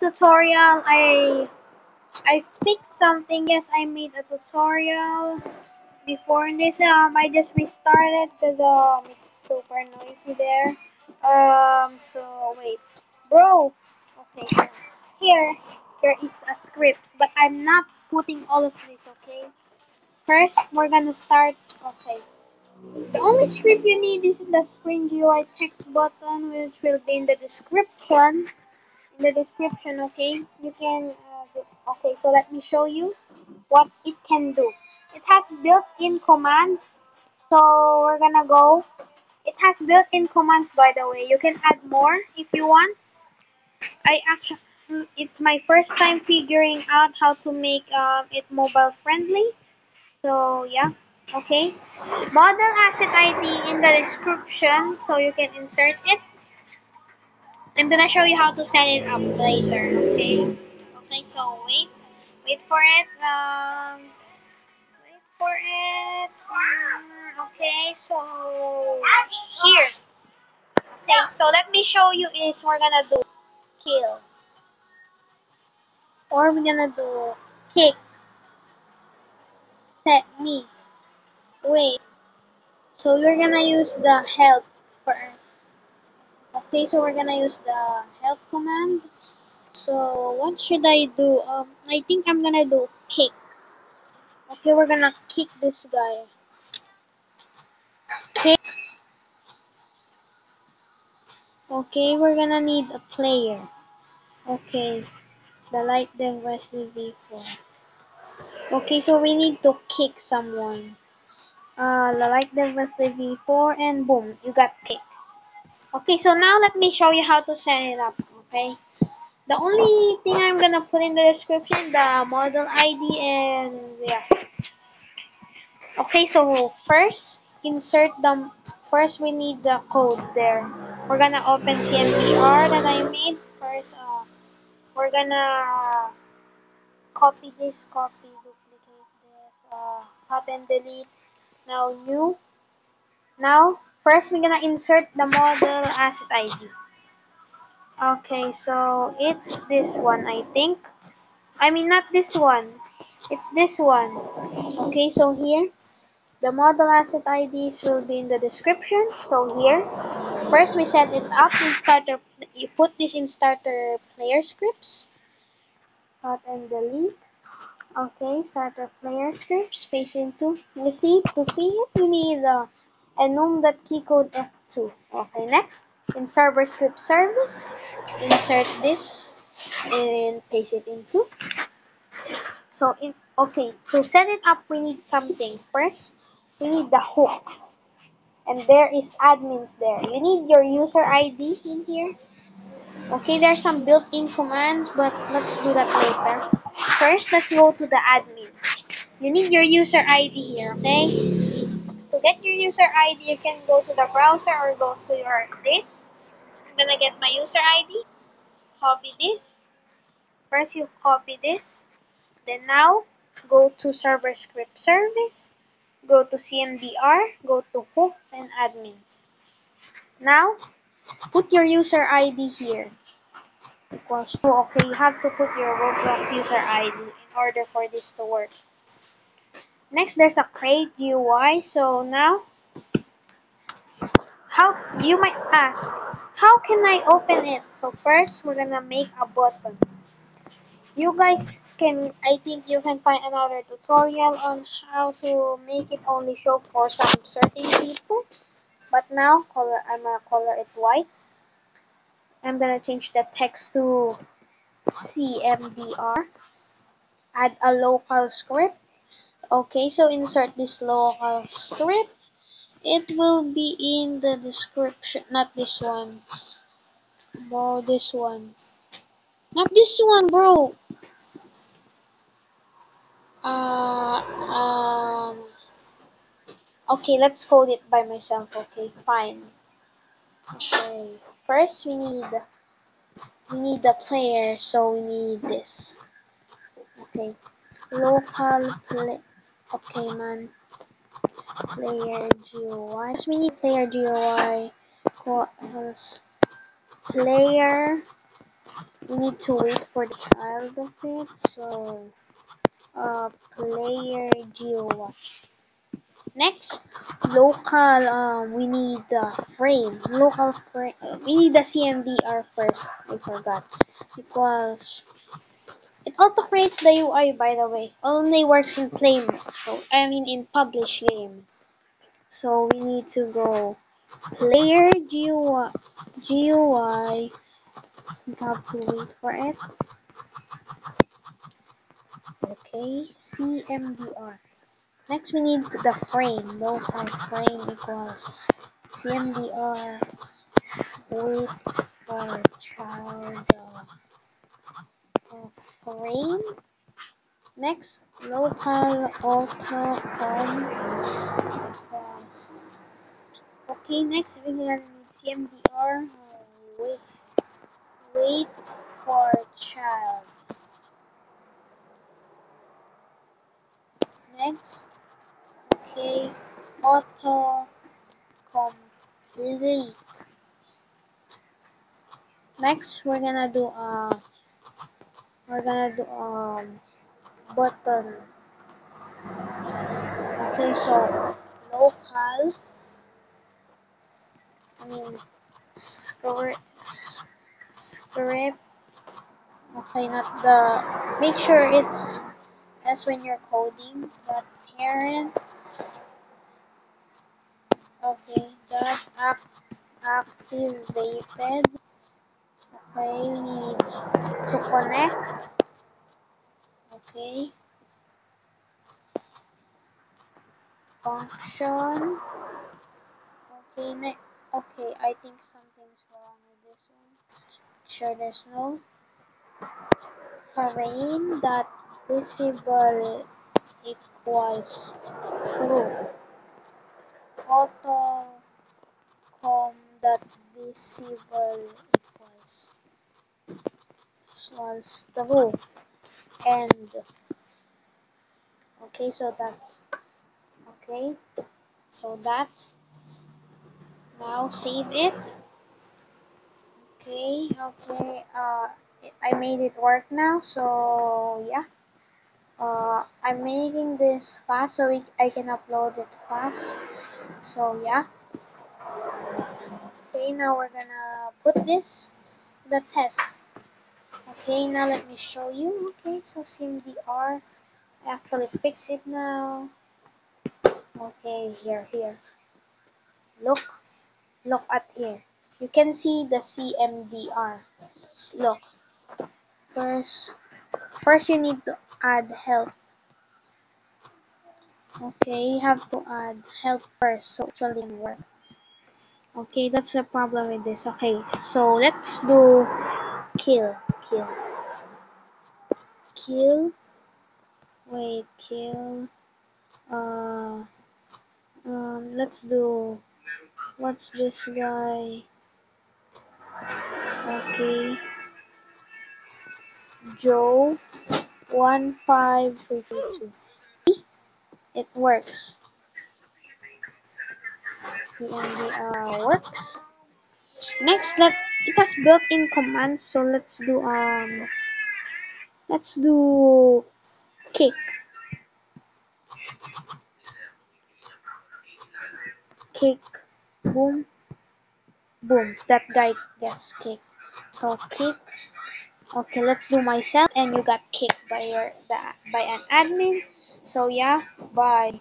tutorial, I I fixed something. Yes, I made a tutorial before this. Um, I just restarted because um it's super noisy there. Um, so wait, bro. Okay, here, here there is a script, but I'm not putting all of this. Okay. First, we're gonna start. Okay. The only script you need is the screen GUI text button, which will be in the description. The description, okay? You can. Uh, okay, so let me show you what it can do. It has built-in commands. So we're gonna go. It has built-in commands, by the way. You can add more if you want. I actually, it's my first time figuring out how to make um, it mobile friendly. So yeah, okay. Model asset ID in the description, so you can insert it. I'm gonna show you how to set it up later, okay? Okay, so wait, wait for it. Um, wait for it. Um, okay, so here. Okay, so let me show you is we're gonna do kill, or we're gonna do kick, set me. Wait. So we're gonna use the help first. Okay, so we're gonna use the help command. So what should I do? Um, I think I'm gonna do kick. Okay, we're gonna kick this guy. Kick. Okay, we're gonna need a player. Okay, the light dev Wesley V4. Okay, so we need to kick someone. Uh, the light dev Wesley V4 and boom, you got kicked. Okay, so now let me show you how to set it up. Okay. The only thing I'm gonna put in the description, the model ID and yeah. Okay, so first, insert the, first we need the code there. We're gonna open CMDR that I made. First, uh, we're gonna copy this, copy, duplicate this, uh, cut and delete. Now new. Now, first we're gonna insert the model asset ID. Okay, so it's this one, I think. I mean, not this one. It's this one. Okay, so here, the model asset IDs will be in the description. So here, first we set it up in starter. You put this in starter player scripts. Cut and delete. Okay, starter player scripts. Space into. You see, to see it, you need uh, uh, enum.keycode f2. Okay, next. In server script service. Insert this and paste it into. So in okay to set it up we need something. First we need the hooks and there is admins there. You need your user id in here. Okay there's some built-in commands but let's do that later. First let's go to the admin. You need your user id here okay to get your user ID, you can go to the browser or go to your this. I'm gonna get my user ID, copy this. First, you copy this. Then now, go to server script service, go to CMDR, go to hooks and admins. Now, put your user ID here. Equals to, okay, you have to put your Roblox user ID in order for this to work. Next, there's a create GUI. So now, how you might ask, how can I open it? So first, we're gonna make a button. You guys can, I think you can find another tutorial on how to make it only show for some certain people. But now, color, I'm gonna color it white. I'm gonna change the text to CMDR. Add a local script Okay, so insert this local script. It will be in the description, not this one. Bro, this one. Not this one, bro. Uh, um, okay, let's code it by myself. Okay, fine. Okay, first we need we need the player, so we need this. Okay, local play Okay, man. Player GUI. Yes, we need player GUI. Else? Player we need to wait for the child of it so uh player GUI next local um we need the frame local frame we need the cmdr first i forgot equals it auto creates the ui by the way. Only works in play mode so i mean in publish game. So we need to go player GUI, GUI we have to wait for it. Okay cmdr next we need the frame. Local frame equals cmdr wait for child uh, uh, next local auto equals okay next gonna need cmdr wait wait for child. Next okay auto complete. Next we're gonna do uh we're gonna do um button. Okay so local. I mean script script. Okay not the make sure it's as when you're coding dot parent okay dot act activated okay we need to connect. Okay. Function. Okay next okay i think something's wrong with this one. Make sure there's no frame that visible equals true. Auto com that visible equals true and okay so that's okay so that now save it. Okay okay uh I made it work now so yeah. Uh, I'm making this fast so we, I can upload it fast so yeah. Okay now we're gonna put this the test okay now let me show you. Okay so CMDR I actually fix it now. Okay here here. Look look at here. You can see the CMDR look. First first you need to add help. Okay you have to add help first so it can work. Okay that's the problem with this. Okay so let's do kill kill. Kill? Wait kill. Uh um let's do what's this guy? Okay. Joe one five three two. It works. Cmdr works next let it has built-in commands so let's do um let's do kick kick boom boom. That guy gets kicked so kick okay let's do myself and you got kicked by your by an admin. So yeah bye